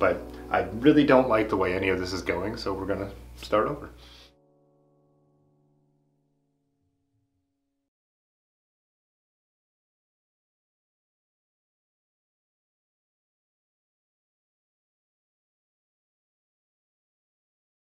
but I really don't like the way any of this is going, so we're gonna start over.